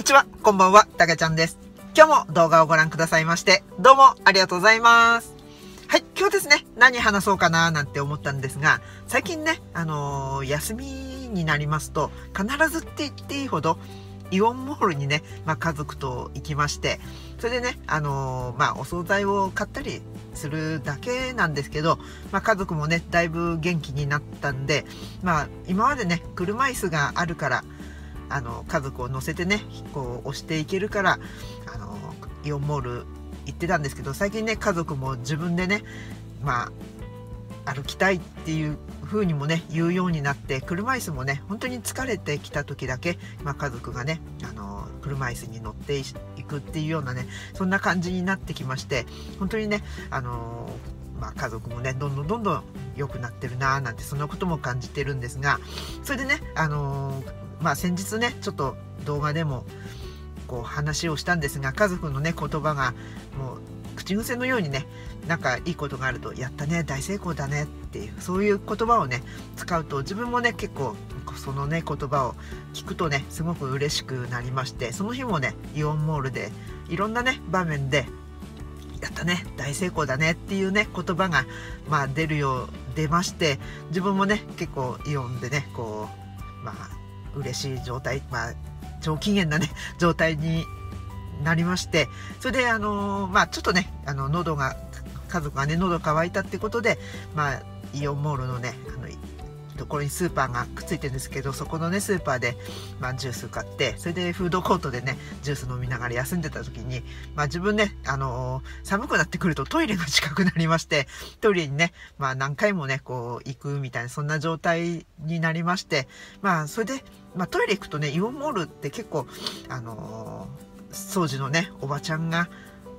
にちは、こんばんは、たけちゃんです。今日も動画をご覧くださいまして、どうもありがとうございます。はい、今日ですね、何話そうかななんて思ったんですが、最近ね、あのー、休みになりますと、必ずって言っていいほど、イオンモールにね、まあ、家族と行きまして、それでね、あのー、まあ、お惣菜を買ったりするだけなんですけど、まあ、家族もね、だいぶ元気になったんで、まあ、今までね、車椅子があるから、あの家族を乗せてねこう押していけるからあのイオンモール行ってたんですけど最近ね家族も自分でねまあ歩きたいっていう風にもね言うようになって車椅子もね本当に疲れてきた時だけ、まあ、家族がねあの車椅子に乗っていくっていうようなねそんな感じになってきまして本当にねあのまあ、家族もねどんどんどんどん良くなってるなーなんてそんなことも感じてるんですがそれでね、あのーまあ先日ねちょっと動画でもこう話をしたんですが家族のね言葉がもう口癖のようにねなんかいいことがあると「やったね大成功だね」っていうそういう言葉をね使うと自分もね結構そのね言葉を聞くとねすごく嬉しくなりましてその日もねイオンモールでいろんなね場面で「やったね大成功だね」っていうね言葉がまあ出るよう出まして自分もね結構イオンでねこうまあ嬉しい状態、まあ、上機嫌なね、状態になりまして、それで、あのまあ、ちょっとね、あの、喉が、家族がね、喉乾いたってことで、まあ、イオンモールのね、ところにスーパーがくっついてるんですけどそこのねスーパーで、まあ、ジュース買ってそれでフードコートでねジュース飲みながら休んでた時に、まあ、自分ね、あのー、寒くなってくるとトイレが近くなりましてトイレにね、まあ、何回もねこう行くみたいなそんな状態になりましてまあそれで、まあ、トイレ行くとねイオンモールって結構あのー、掃除のねおばちゃんが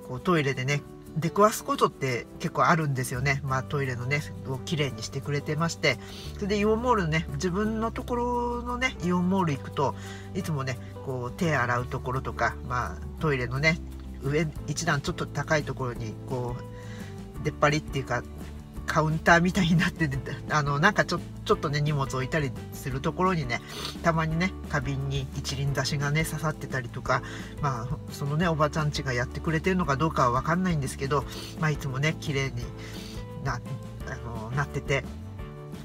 こうトイレでね出くわすことって結構あるんですよね。まあトイレのね、をきれいにしてくれてまして。それでイオンモールのね、自分のところのね、イオンモール行くと、いつもね、こう手洗うところとか、まあトイレのね、上、一段ちょっと高いところに、こう、出っ張りっていうか、カウンターみたいになってて、あの、なんかちょちょっとね、荷物置いたりするところにね、たまにね、花瓶に一輪挿しがね、刺さってたりとか、まあ、そのね、おばちゃんちがやってくれてるのかどうかは分かんないんですけど、まあ、いつもね、綺麗にな、あの、なってて、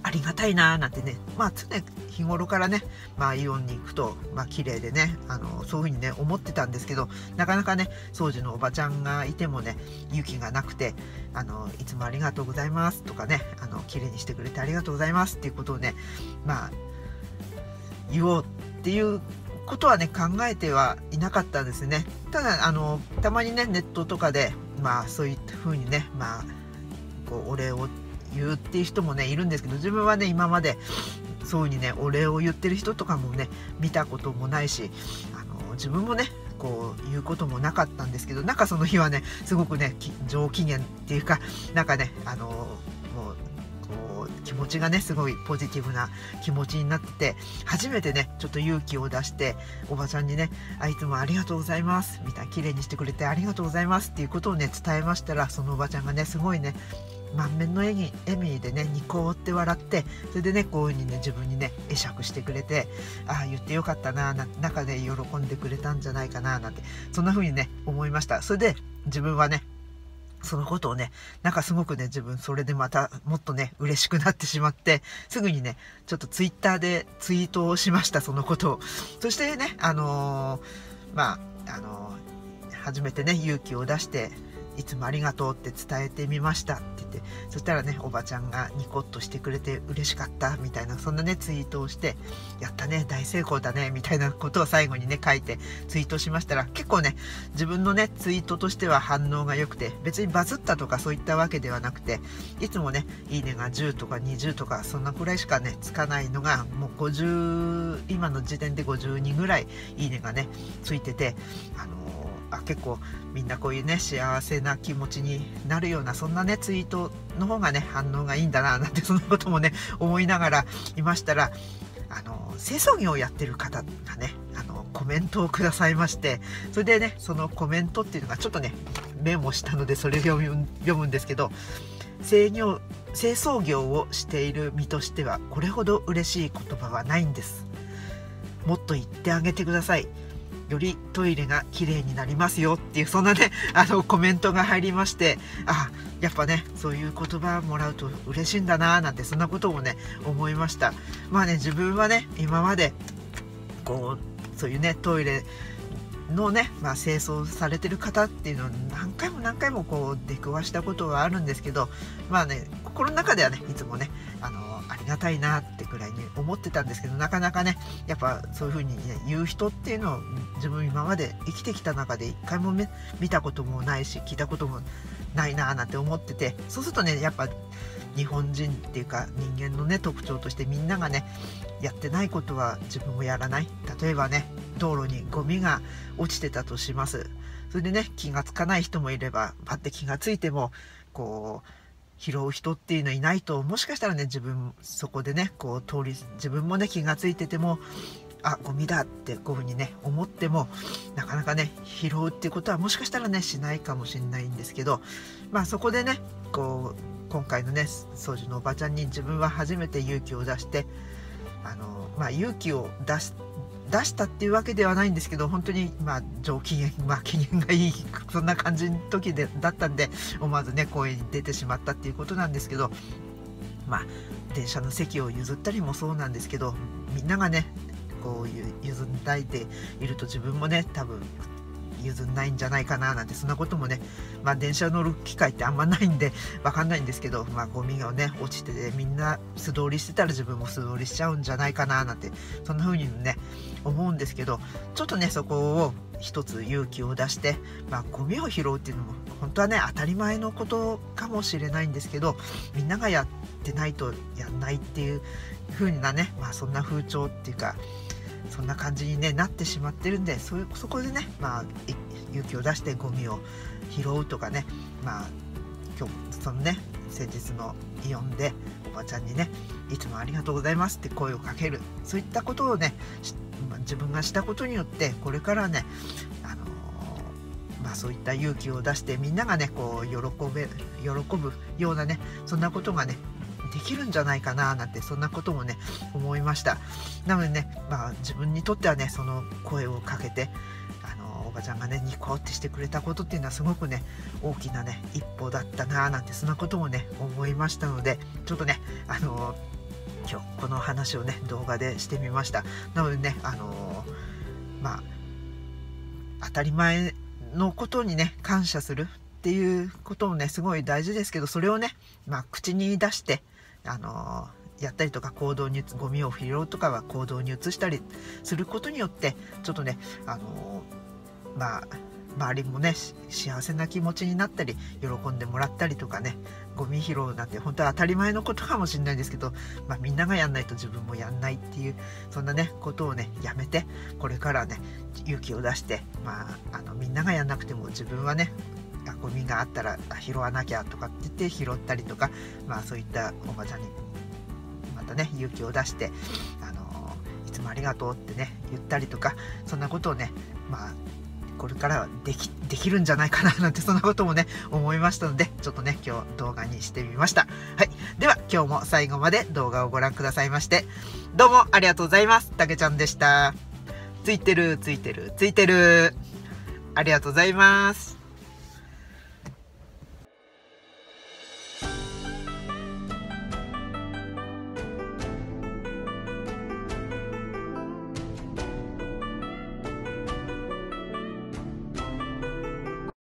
ありがたいなーなんてね、まあ常日頃からね、まあイオンに行くと、まあ綺麗でね、あの、そういうふうにね、思ってたんですけど、なかなかね、掃除のおばちゃんがいてもね、勇気がなくて、あの、いつもありがとうございますとかね、あの、綺麗にしてくれてありがとうございますっていうことをね、まあ、言おうっていうことはね、考えてはいなかったんですね。ただ、あの、たまにね、ネットとかで、まあそういうふうにね、まあ、こう、お礼を言うっていう人もねいるんですけど自分はね今までそういうにねお礼を言ってる人とかもね見たこともないしあの自分もねこう言うこともなかったんですけどなんかその日はねすごくね上機嫌っていうかなんかねあのもう気持ちがねすごいポジティブな気持ちになってて初めてねちょっと勇気を出しておばちゃんにねあいつもありがとうございますみたいな綺麗にしてくれてありがとうございますっていうことをね伝えましたらそのおばちゃんがねすごいね満面の笑み笑みでねニコって笑ってそれでねこういう風にね自分にね会釈してくれてああ言ってよかったな中で喜んでくれたんじゃないかななんてそんな風にね思いましたそれで自分はねそのことをね、なんかすごくね、自分それでまたもっとね、嬉しくなってしまって、すぐにね、ちょっとツイッターでツイートをしました、そのことを。そしてね、あのー、まあ、あのー、初めてね、勇気を出して、いつもありがとうって伝えてみましたって言って、そしたらね、おばちゃんがニコッとしてくれて嬉しかったみたいな、そんなね、ツイートをして、やったね、大成功だね、みたいなことを最後にね、書いてツイートしましたら、結構ね、自分のね、ツイートとしては反応が良くて、別にバズったとかそういったわけではなくて、いつもね、いいねが10とか20とか、そんなくらいしかね、つかないのが、もう50、今の時点で50人ぐらいいいねがね、ついてて、あのあ結構みんなこういうね幸せな気持ちになるようなそんなねツイートの方がね反応がいいんだななんてそんなこともね 思いながらいましたらあの清掃業をやってる方がねあのコメントをくださいましてそれでねそのコメントっていうのがちょっとねメモしたのでそれを読むんですけど清業清掃業をしている身としてはこれほど嬉しい言葉はないんです。もっと言ってあげてください。よりトイレが綺麗になりますよっていうそんなね あのコメントが入りましてあやっぱねそういう言葉もらうと嬉しいんだななんてそんなこともね思いました。まあね自分はね今までこうそういうねトイレのね、まあ、清掃されてる方っていうのを何回も何回もこう出くわしたことはあるんですけどまあね心の中ではねいつもねあのありがたいなってくらいに思ってたんですけどなかなかねやっぱそういう風にね言う人っていうのを自分今まで生きてきた中で一回も見たこともないし聞いたこともないなーなんて思っててそうするとねやっぱ日本人っていうか人間のね特徴としてみんながねやってないことは自分もやらない。例えばね道路にゴミが落ちてたとします。それでね気がつかない人もいればパッて気がついてもこう拾う人っていうのいないともしかしたらね自分そこでねこう通り自分もね気がついててもあゴミだってこういうふうにね思ってもなかなかね拾うっていうことはもしかしたらねしないかもしれないんですけどまあそこでねこう今回のね掃除のおばちゃんに自分は初めて勇気を出してあの、まあ、勇気を出し出したっていうわけではないんですけど本当にまあ上機嫌 まあ機嫌がいいそんな感じの時でだったんで思わずね声に出てしまったっていうことなんですけどまあ電車の席を譲ったりもそうなんですけどみんながねこういう譲んないでいると自分もね多分譲んないんじゃないかななんてそんなこともね、まあ、電車乗る機会ってあんまないんで 分かんないんですけど、まあ、ゴミがね落ちててみんな素通りしてたら自分も素通りしちゃうんじゃないかななんてそんな風にね思うんですけどちょっとねそこを一つ勇気を出して、まあ、ゴミを拾うっていうのも本当はね当たり前のことかもしれないんですけどみんながやってないとやんないっていう風なね、まあ、そんな風潮っていうかそんな感じに、ね、なってしまってるんでそそこでね、まあ、勇気を出してゴミを拾うとかね、まあ、今日そのね先日のイオンでおばちゃんにねいつもありがとうございますって声をかけるそういったことをね自分がしたことによってこれからね、あの、まあ、そういった勇気を出してみんながねこう喜べ喜ぶようなねそんなことがねできるんじゃないかななんてそんなこともね思いました。なのでね、まあ、自分にとってはねその声をかけてあのおばちゃんがねニコってしてくれたことっていうのはすごくね大きなね一歩だったななんてそんなこともね思いましたのでちょっとねあの今日この話をね動画でしてみました。なのでねあのまあ当たり前のことにね感謝するっていうこともねすごい大事ですけどそれをね、まあ、口に出してあのやったりとか行動にゴミを拾うとかは行動に移したりすることによってちょっとねあのまあ周りもね幸せな気持ちになったり喜んでもらったりとかねゴミ拾うなんて本当は当たり前のことかもしれないんですけど、まあ、みんながやんないと自分もやんないっていうそんなねことをねやめてこれからね勇気を出して、まあ、あのみんながやんなくても自分はねゴミがあったら拾わなきゃとかって言って拾ったりとか、まあ、そういったおばちゃんにまたね勇気を出して、あのいつもありがとうってね言ったりとかそんなことをねまあこれからはできできるんじゃないかな なんてそんなこともね思いましたのでちょっとね今日動画にしてみました。はい。では今日も最後まで動画をご覧くださいましてどうもありがとうございます。たけちゃんでした。ついてるついてるついてる。ありがとうございます。